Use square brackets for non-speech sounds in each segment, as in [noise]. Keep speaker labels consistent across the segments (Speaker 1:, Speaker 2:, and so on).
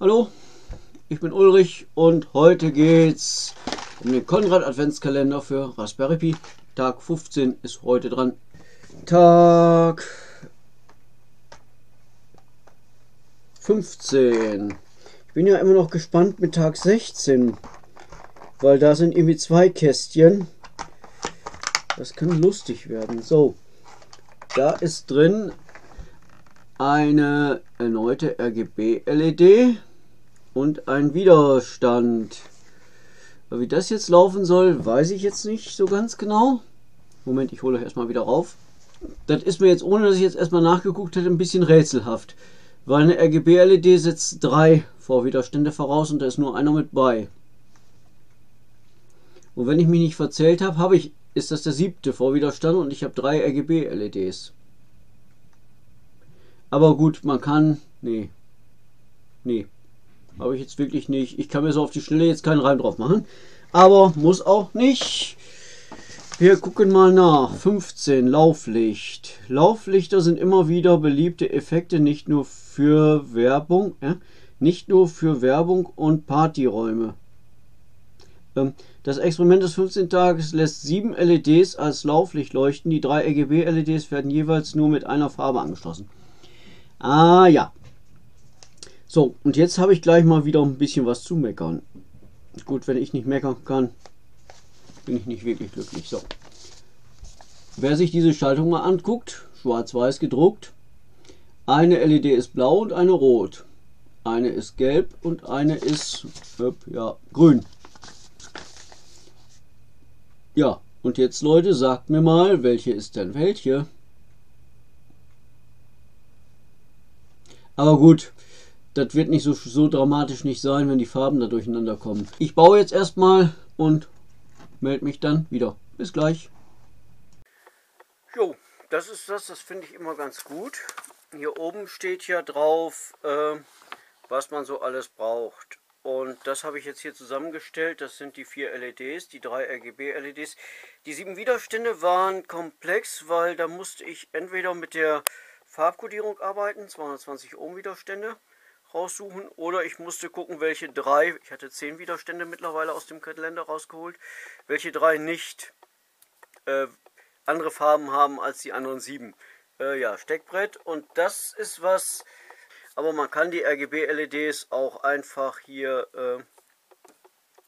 Speaker 1: Hallo, ich bin Ulrich und heute geht's um den Konrad Adventskalender für Raspberry Pi. Tag 15 ist heute dran. Tag 15. Ich bin ja immer noch gespannt mit Tag 16, weil da sind irgendwie zwei Kästchen. Das kann lustig werden. So, da ist drin eine erneute RGB-LED und ein Widerstand. Wie das jetzt laufen soll, weiß ich jetzt nicht so ganz genau. Moment, ich hole euch erstmal wieder rauf. Das ist mir jetzt, ohne dass ich jetzt erstmal nachgeguckt hätte, ein bisschen rätselhaft. Weil eine RGB-LED setzt drei Vorwiderstände voraus und da ist nur einer mit bei. Und wenn ich mich nicht verzählt habe, habe ich, ist das der siebte Vorwiderstand und ich habe drei RGB-LEDs. Aber gut, man kann. Nee. Nee. Habe ich jetzt wirklich nicht. Ich kann mir so auf die Schnelle jetzt keinen Reim drauf machen. Aber muss auch nicht. Wir gucken mal nach. 15. Lauflicht. Lauflichter sind immer wieder beliebte Effekte, nicht nur für Werbung, äh, nicht nur für Werbung und Partyräume. Ähm, das Experiment des 15 Tages lässt sieben LEDs als Lauflicht leuchten. Die drei RGB-LEDs werden jeweils nur mit einer Farbe angeschlossen. Ah ja. So, und jetzt habe ich gleich mal wieder ein bisschen was zu meckern. Gut, wenn ich nicht meckern kann, bin ich nicht wirklich glücklich. So. Wer sich diese Schaltung mal anguckt, schwarz-weiß gedruckt, eine LED ist blau und eine rot. Eine ist gelb und eine ist ja, grün. Ja, und jetzt Leute, sagt mir mal, welche ist denn welche? Aber gut, das wird nicht so, so dramatisch nicht sein, wenn die Farben da durcheinander kommen. Ich baue jetzt erstmal und melde mich dann wieder. Bis gleich. Jo, das ist das, das finde ich immer ganz gut. Hier oben steht ja drauf, äh, was man so alles braucht. Und das habe ich jetzt hier zusammengestellt. Das sind die vier LEDs, die drei RGB-LEDs. Die sieben Widerstände waren komplex, weil da musste ich entweder mit der Farbkodierung arbeiten, 220 Ohm Widerstände raussuchen oder ich musste gucken, welche drei, ich hatte zehn Widerstände mittlerweile aus dem Kalender rausgeholt, welche drei nicht äh, andere Farben haben als die anderen sieben. Äh, ja, Steckbrett und das ist was, aber man kann die RGB-LEDs auch einfach hier, äh,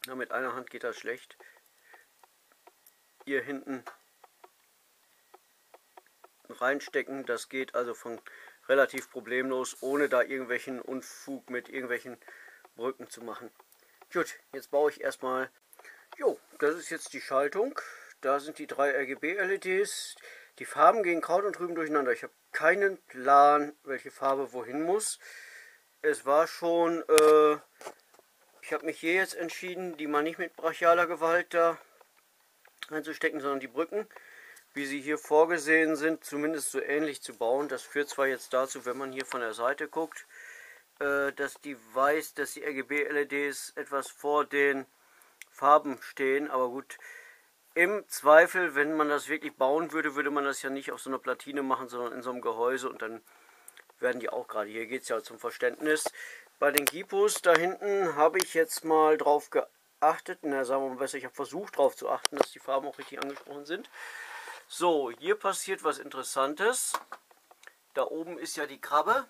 Speaker 1: na, mit einer Hand geht das schlecht, hier hinten reinstecken. Das geht also von relativ problemlos, ohne da irgendwelchen Unfug mit irgendwelchen Brücken zu machen. Gut, jetzt baue ich erstmal. Jo, das ist jetzt die Schaltung. Da sind die drei RGB-LEDs. Die Farben gehen kraut und drüben durcheinander. Ich habe keinen Plan, welche Farbe wohin muss. Es war schon, äh, ich habe mich hier jetzt entschieden, die mal nicht mit brachialer Gewalt da einzustecken, sondern die Brücken wie sie hier vorgesehen sind, zumindest so ähnlich zu bauen. Das führt zwar jetzt dazu, wenn man hier von der Seite guckt, äh, dass die weiß, dass die RGB-LEDs etwas vor den Farben stehen, aber gut, im Zweifel, wenn man das wirklich bauen würde, würde man das ja nicht auf so einer Platine machen, sondern in so einem Gehäuse und dann werden die auch gerade, hier geht es ja zum Verständnis. Bei den Gipos da hinten habe ich jetzt mal drauf geachtet, na sagen wir mal besser, ich habe versucht darauf zu achten, dass die Farben auch richtig angesprochen sind. So, hier passiert was Interessantes. Da oben ist ja die Krabbe.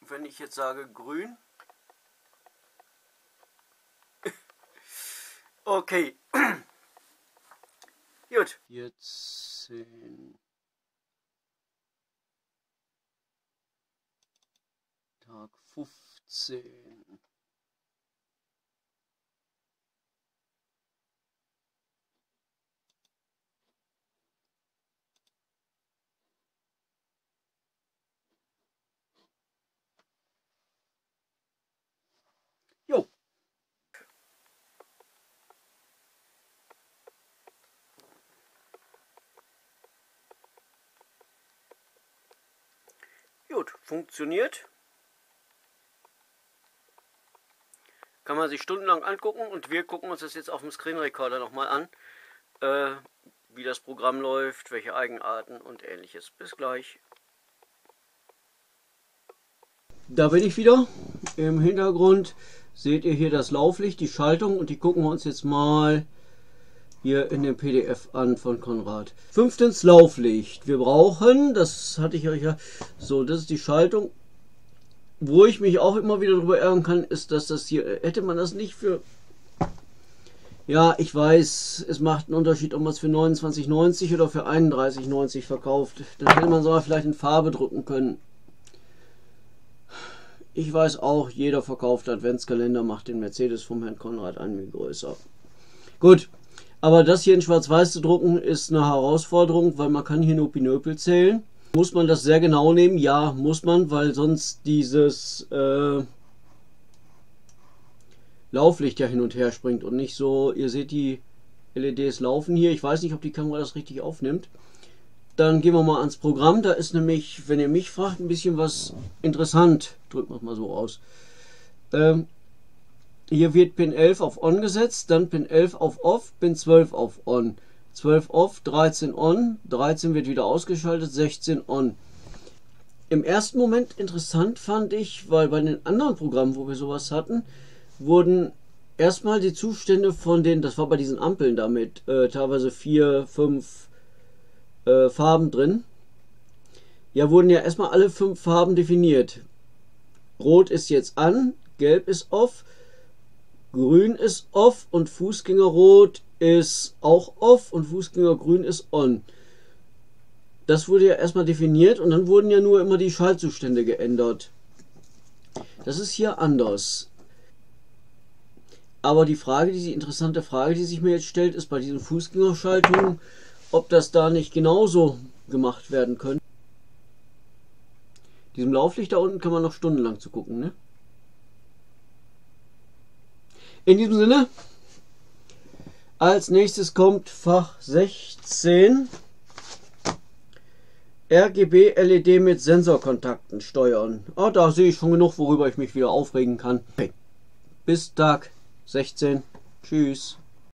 Speaker 1: Wenn ich jetzt sage grün. [laughs] okay. [clears throat] Gut. Jetzt sind Tag 15. Gut, funktioniert. Kann man sich stundenlang angucken und wir gucken uns das jetzt auf dem Screen Recorder nochmal an, äh, wie das Programm läuft, welche Eigenarten und ähnliches. Bis gleich. da bin ich wieder. Im Hintergrund seht ihr hier das Lauflicht, die Schaltung und die gucken wir uns jetzt mal hier in dem PDF an von Konrad. Fünftens Lauflicht. Wir brauchen, das hatte ich euch ja, so, das ist die Schaltung. Wo ich mich auch immer wieder darüber ärgern kann, ist, dass das hier, hätte man das nicht für ja, ich weiß, es macht einen Unterschied, ob man es für 29,90 oder für 31,90 verkauft. Dann hätte man sogar vielleicht in Farbe drucken können. Ich weiß auch, jeder verkaufte Adventskalender macht den Mercedes vom Herrn Konrad ein größer. Gut, aber das hier in Schwarz-Weiß zu drucken ist eine Herausforderung, weil man kann hier nur Pinöpel zählen. Muss man das sehr genau nehmen? Ja, muss man, weil sonst dieses... Äh, Lauflicht ja hin und her springt und nicht so, ihr seht die LEDs laufen hier. Ich weiß nicht, ob die Kamera das richtig aufnimmt. Dann gehen wir mal ans Programm. Da ist nämlich, wenn ihr mich fragt, ein bisschen was interessant. Drücken wir mal so aus. Ähm, hier wird Pin 11 auf On gesetzt, dann Pin 11 auf Off, Pin 12 auf On. 12 Off, 13 On, 13 wird wieder ausgeschaltet, 16 On. Im ersten Moment interessant fand ich, weil bei den anderen Programmen, wo wir sowas hatten, wurden erstmal die Zustände von den, das war bei diesen Ampeln damit, äh, teilweise vier, fünf äh, Farben drin. Ja, wurden ja erstmal alle fünf Farben definiert. Rot ist jetzt an, gelb ist off, grün ist off und Fußgängerrot ist auch off und Fußgängergrün ist on. Das wurde ja erstmal definiert und dann wurden ja nur immer die Schaltzustände geändert. Das ist hier anders. Aber die Frage, die interessante Frage, die sich mir jetzt stellt, ist bei diesen Fußgängerschaltungen, ob das da nicht genauso gemacht werden könnte. Diesem Lauflicht da unten kann man noch stundenlang zu gucken, ne? In diesem Sinne, als nächstes kommt Fach 16. RGB LED mit Sensorkontakten steuern. Oh, da sehe ich schon genug, worüber ich mich wieder aufregen kann. Okay. Bis Tag 16. Tschüss.